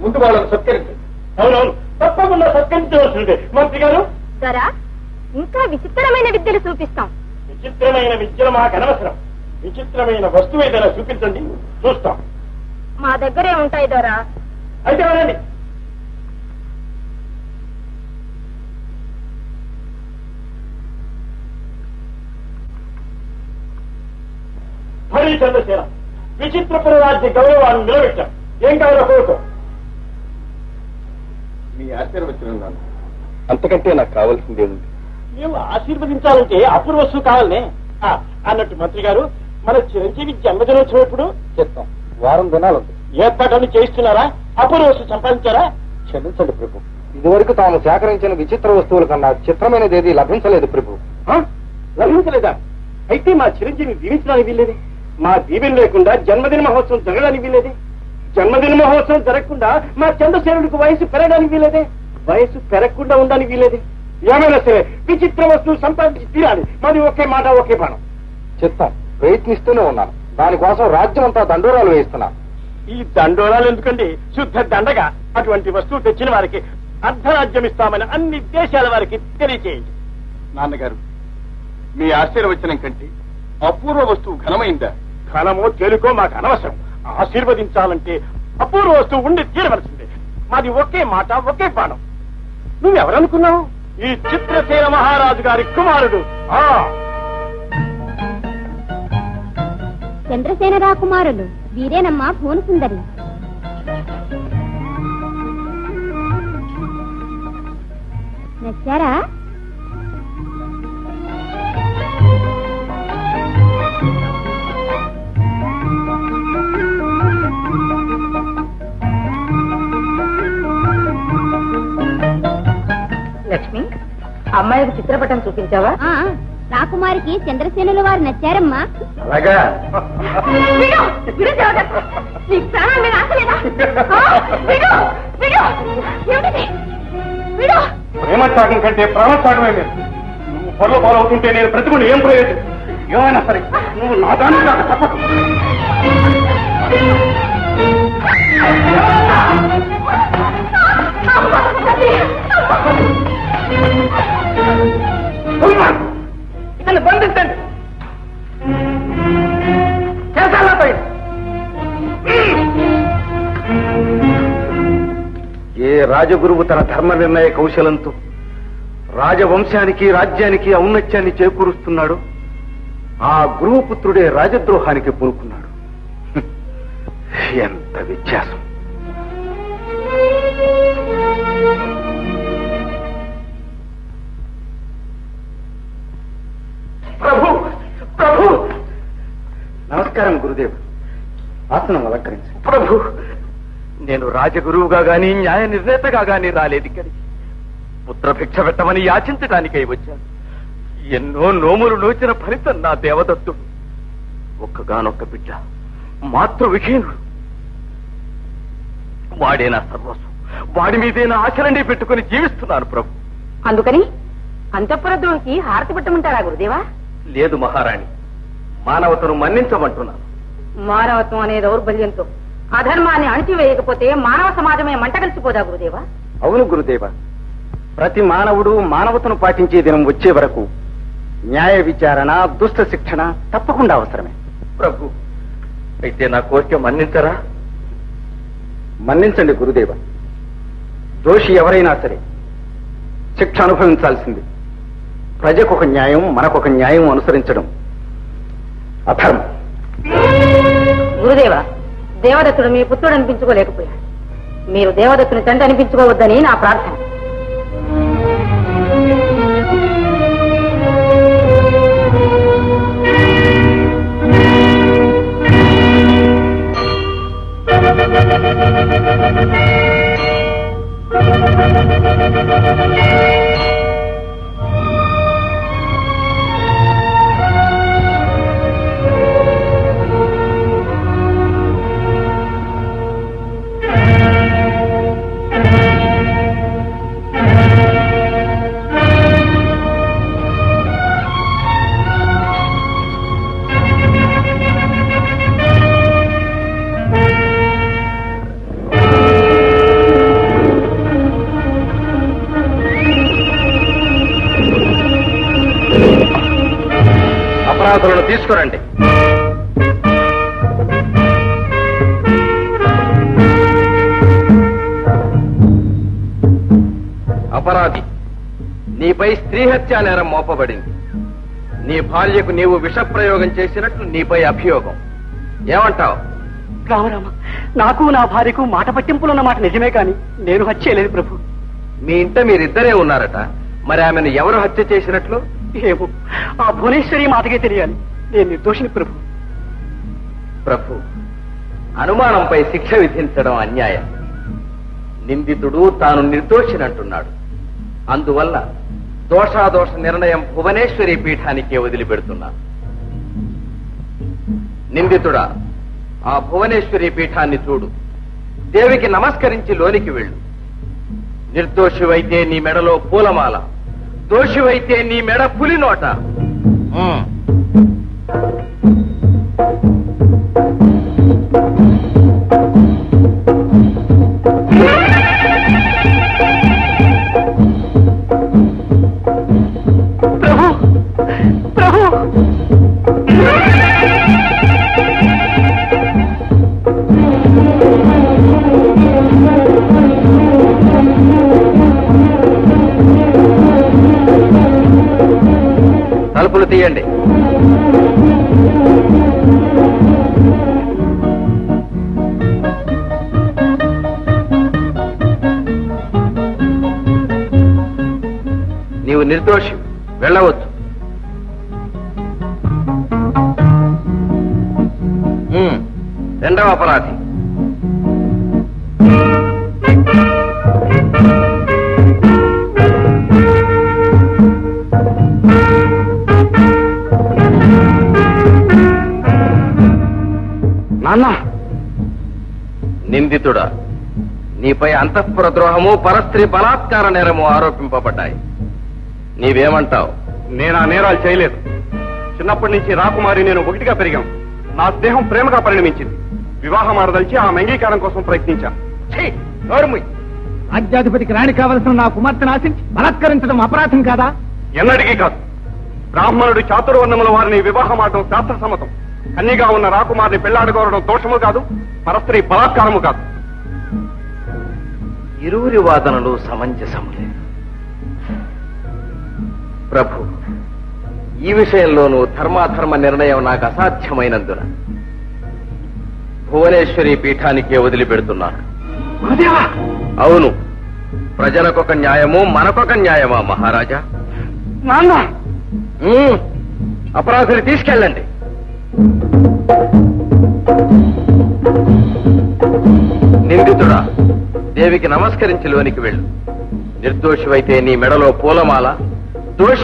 ముందు వాళ్ళని సత్కరించండి అవునవును. తప్పకుండా సత్కరించవలసిందే. మంత్రి గారు? దొరా ఇంకా విచిత్రమైన విద్యలు చూపిస్తాం. విచిత్రమైన విద్యలు మాకు అనవసరం. విచిత్రమైన వస్తువు ఏదైనా చూపించండి చూస్తాం. మా దగ్గరే ఉంటాయి దొరా. అయితే వినండి హరి చంద్రసేన విచిత్రపుర రాజ్య గౌరవాన్ని నిలబెట్టాం. ఏం కావాలో కోరుకో. మీ ఆశీర్వచనం అంతకంటే నాకు కావాల్సిందే ఉంది మేము ఆశీర్వదించాలంటే అపూర్వ వస్తువు కావాలనే. ఆ, అన్నట్టు మంత్రి గారు మన చిరంజీవి జన్మదినోత్సవం ఎప్పుడు? చెప్తాం వారం దినాలు ఉంది ఏర్పాట్లన్నీ చేయిస్తున్నారా? అపూర్వ వస్తువు సంపాదించారా? క్షమించండి ప్రభు. ఇదివరకు తాము సేకరించిన విచిత్ర వస్తువుల కన్నా చిత్రమైనది ఏది లభించలేదు ప్రభు? లభించలేదా? అయితే మా చిరంజీవి దీవించడానికి వీల్లేదు. మా దీవెన లేకుండా జన్మదిన మహోత్సవం జరగడానికి వీలేదే జన్మదిన మహోత్సవం జరగకుండా మా చంద్రసేనుడికి వయసు పెరగడానికి వీలేదే వయసు పెరగకుండా ఉండడానికి వీలేదే ఏమైనా సరే విచిత్ర వస్తువు సంపాదించి తీరాలి. మరి ఒకే మాట ఒకే బాణం చెప్తాం ప్రయత్నిస్తూనే ఉన్నాను. దానికోసం రాజ్యం అంతా దండోరాలు వేయిస్తున్నాను ఈ దండోరాలు ఎందుకండి? శుద్ధ దండగా. అటువంటి వస్తువు తెచ్చిన వారికి అర్ధరాజ్యం ఇస్తామని అన్ని దేశాల వారికి తెలియచేయండి. నాన్నగారు మీ ఆశీర్వచనం కంటే అపూర్వ వస్తువు ఘనమైందా? ఘనమో తేలికో మాకు అనవసరం. ఆశీర్వదించాలంటే అపూర్వ వస్తువు ఉండి తీరవలసిందే. మాది ఒకే మాట ఒకే బాణం. నువ్వెవరనుకున్నావు? ఈ చిత్రసేన మహారాజు గారి కుమారుడు. ఆ! చంద్రసేన రాకుమారులు వీరేనమ్మా భువన సుందరి నచ్చారా? అమ్మాయికి చిత్రపటం చూపించావా ఆ, రాకుమారికి చంద్రసేనుల వారు నచ్చారమ్మా అలాగా! ప్రేమత్యాగం కంటే ప్రాణత్యాగమే లేదు నువ్వు పొరలో పాలవుతుంటే నేను ప్రతిమని ఏం ప్రయోజనం ఏమైనా సరే నువ్వు నా దాన్ని నాకు తప్పదు ఇతను బంధించండి. ఏ రాజగురువు తన ధర్మ నిర్ణయ కౌశలంతో రాజవంశానికి రాజ్యానికి ఔన్నత్యాన్ని చేకూరుస్తున్నాడు ఆ గురువు పుత్రుడే రాజద్రోహానికి పూనుకున్నాడు. ఎంత వ్యత్యాసం! ఆసనం అలంకరించి. ప్రభు నేను రాజగురువుగా గాని న్యాయ నిర్ణేతగా గాని రాలేదు ఇక్కడికి. పుత్రభిక్ష పెట్టమని యాచించడానికై వచ్చాను. ఎన్నో నోములు నోచిన ఫలితం నా దేవదత్తుడు. ఒక్కగానొక్క బిడ్డ మాతృ విహీనుడు వాడే నా సర్వస్వం. వాడి మీదే నా ఆశలన్నీ పెట్టుకుని జీవిస్తున్నాను ప్రభు. అందుకని అంతఃపుర ద్రోహికి హారతి పెట్టమంటారా గురుదేవా? లేదు మహారాణి మానవతను మన్నించమంటున్నాను. మానవత్వం అనే దౌర్బల్యంతో అధర్మాన్ని అణిచివేయకపోతే మానవ సమాజమే మంట కలిసిపోదా గురుదేవా? అవును గురుదేవ. ప్రతి మానవుడు మానవతను పాటించే దినం వచ్చే వరకు న్యాయ విచారణ దుష్ట శిక్షణ తప్పకుండా అవసరమే. ప్రభు అయితే నా కోరిక మన్నించరా? మన్నించండి గురుదేవ. దోషి ఎవరైనా సరే శిక్ష అనుభవించాల్సింది. ప్రజకొక న్యాయం మనకొక న్యాయం అనుసరించడం అధర్మం. గురుదేవ దేవదత్తుడు మీ పుత్రుడు అనిపించుకోలేకపోయాడు మీరు దేవదత్తుని తండ్రి అనిపించుకోవద్దని నా ప్రార్థన అపరాధులను తీసుకురండి. అపరాధి నీపై స్త్రీ హత్యా నేరం మోపబడింది. నీ భార్యకు నీవు విషప్రయోగం చేసినట్లు నీపై అభియోగం. ఏమంటావు? రామరామ నాకు నా భార్యకు మాట పట్టింపులున్న మాట నిజమే కాని నేను హత్యలేదు ప్రభు. మీ ఇంట మీరిద్దరే ఉన్నారట. మరి ఆమెను ఎవరు హత్య చేసినట్లు? ఏమో ఆ భువనేశ్వరి మాటకే తెలియాలి. నేను నిర్దోషిని ప్రభు. ప్రభు అనుమానంపై శిక్ష విధించడం అన్యాయం. నిందితుడు తాను నిర్దోషినంటున్నాడు. అందువల్ల దోషాదోష నిర్ణయం భువనేశ్వరి పీఠానికే వదిలిపెడుతున్నాను నిందితుడా ఆ భువనేశ్వరి పీఠాన్ని చూడు. దేవికి నమస్కరించి లోనికి వెళ్ళు. నిర్దోషివైతే నీ మెడలో పూలమాల. దోషివైతే నీ మెడ పులి నోట. ప్రభు తలుపులు తీయండి. నీవు నిర్దోషి వెళ్ళవచ్చు రెండవ అపరాధి. నిందితుడా నీపై అంతఃపుర ద్రోహము పరస్త్రీ బలాత్కార నేరము ఆరోపింపబడ్డాయి. నీవేమంటావు? నేను ఆ నేరాలు చేయలేదు. చిన్నప్పటి నుంచి రాకుమారి నేను ఒకటిగా పెరిగాం. నా స్నేహం ప్రేమగా పరిణమించింది. వివాహం ఆడదలిచి ఆ అంగీకారం కోసం ప్రయత్నించాను. రాజ్యాధిపతికి రాణి కావలసిన నా కుమార్తెను ఆశించి బలాత్కరించడం అపరాధం కాదా? ఎన్నటికీ కాదు. బ్రాహ్మణుడు చాతుర్వర్ణముల వారిని వివాహం ఆడడం శాస్త్ర సమ్మతం కన్నిగా ఉన్న రాకుమారిని పెళ్ళాడుకోవడం దోషము కాదు పరస్త్రీ బలాత్కారము కాదు. ఇరువురి వాదనలు సమంజసములే. ప్రభు ఈ విషయంలోనూ ధర్మాధర్మ నిర్ణయం నాకు అసాధ్యమైనందున భువనేశ్వరి పీఠానికే వదిలిపెడుతున్నాను. అవును ప్రజలకొక న్యాయము మనకొక న్యాయమా మహారాజా? నాన్న! అపరాధులు తీసుకెళ్ళండి. నిందితుడా దేవికి నమస్కరించి లోనికి వెళ్ళు. నిర్దోషివైతే నీ మెడలో పూలమాల దోషి